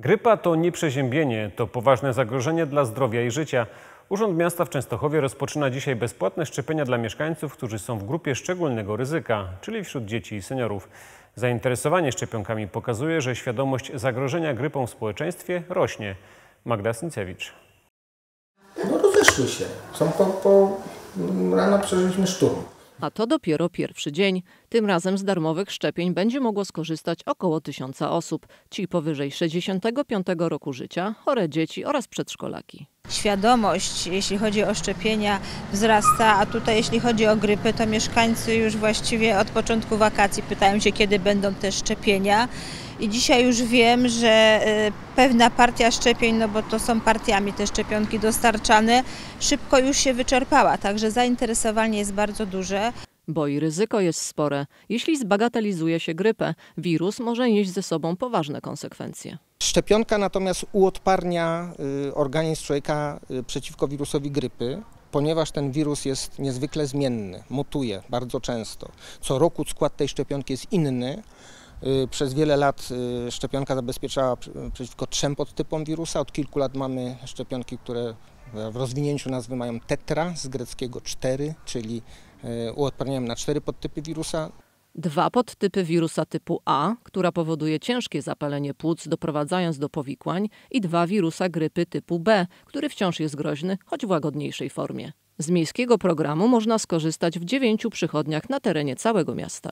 Grypa to nie przeziębienie, to poważne zagrożenie dla zdrowia i życia. Urząd Miasta w Częstochowie rozpoczyna dzisiaj bezpłatne szczepienia dla mieszkańców, którzy są w grupie szczególnego ryzyka, czyli wśród dzieci i seniorów. Zainteresowanie szczepionkami pokazuje, że świadomość zagrożenia grypą w społeczeństwie rośnie. Magda Snicewicz. No rozeszły się. Są po, po rano przeżyliśmy szturm. A to dopiero pierwszy dzień. Tym razem z darmowych szczepień będzie mogło skorzystać około tysiąca osób. Ci powyżej 65 roku życia, chore dzieci oraz przedszkolaki. Świadomość, jeśli chodzi o szczepienia, wzrasta, a tutaj jeśli chodzi o grypę, to mieszkańcy już właściwie od początku wakacji pytają się, kiedy będą te szczepienia. I dzisiaj już wiem, że y, pewna partia szczepień, no bo to są partiami te szczepionki dostarczane, szybko już się wyczerpała, także zainteresowanie jest bardzo duże. Bo i ryzyko jest spore. Jeśli zbagatelizuje się grypę, wirus może nieść ze sobą poważne konsekwencje. Szczepionka natomiast uodparnia y, organizm człowieka y, przeciwko wirusowi grypy, ponieważ ten wirus jest niezwykle zmienny, mutuje bardzo często. Co roku skład tej szczepionki jest inny. Y, Przez wiele lat szczepionka zabezpieczała pr- przeciwko trzem podtypom wirusa. Od kilku lat mamy szczepionki, które w rozwinięciu nazwy mają tetra, z greckiego cztery, czyli uodparniają na cztery podtypy wirusa. Dwa podtypy wirusa typu A, która powoduje ciężkie zapalenie płuc, doprowadzając do powikłań, i dwa wirusa grypy typu B, który wciąż jest groźny, choć w łagodniejszej formie. Z miejskiego programu można skorzystać w dziewięciu przychodniach na terenie całego miasta.